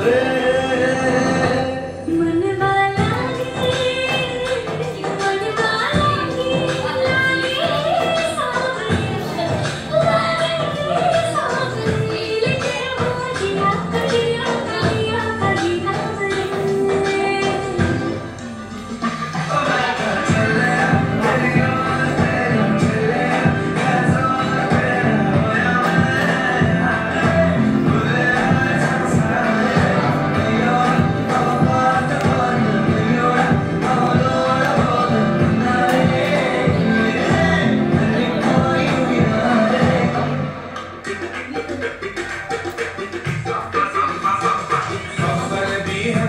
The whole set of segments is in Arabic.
내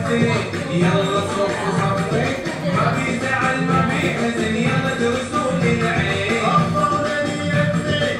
حطي يلا صف وحطي ما بيزعل ما بيحزن يلا درسوا لي العين الله يا ابني